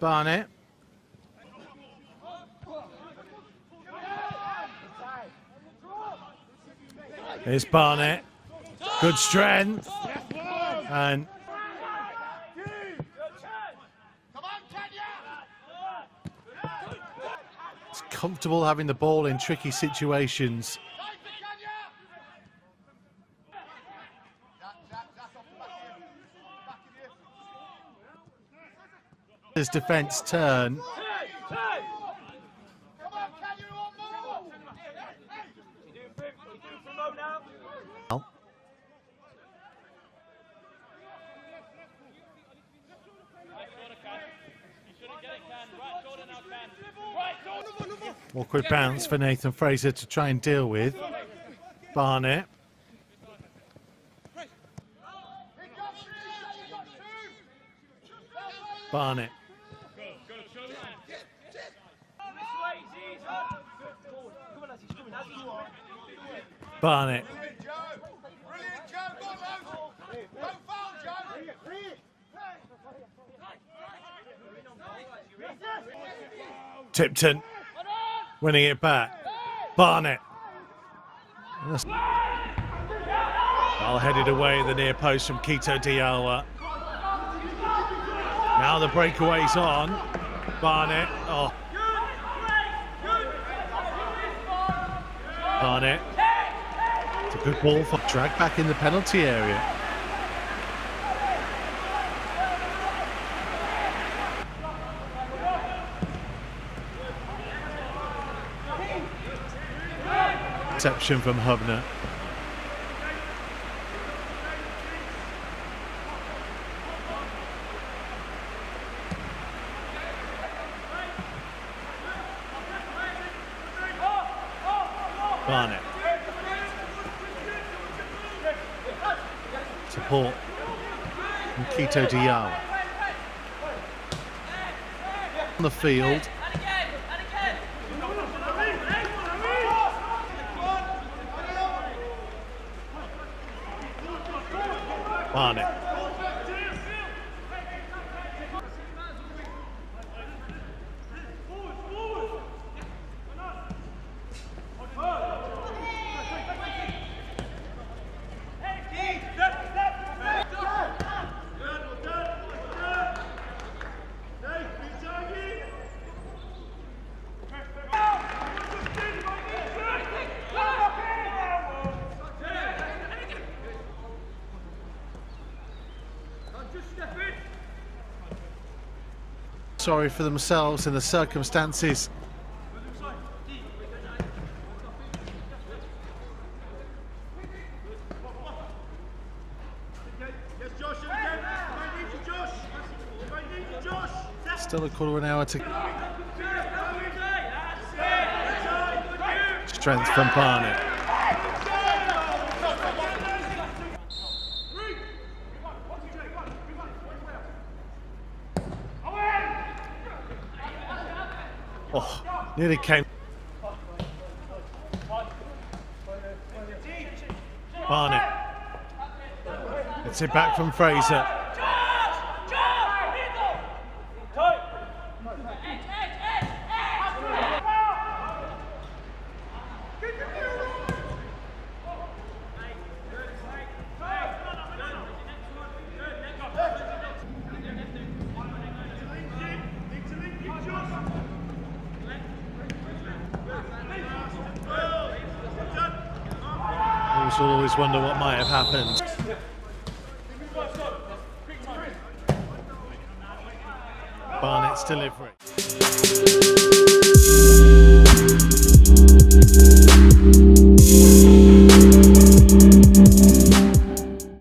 Barnett. Here's Barnett. Good strength. And it's comfortable having the ball in tricky situations. His defence turn. Awkward bounce for Nathan Fraser to try and deal with. Barnett. Barnett. Barnett. Tipton winning it back. Barnett. Well headed away the near post from Quito Diallo. Now the breakaway's on. Barnett. Oh. Barnett. It's a good ball for drag back in the penalty area. Reception from Hubner. Barnett. Support from Quito Diallo. On the field. Barnett. Sorry for themselves in the circumstances. Still a quarter of an hour to strength from Barnett. Oh, nearly came. Barnett. It's it back from Fraser. Always always wonder what might have happened. Barnett's delivery.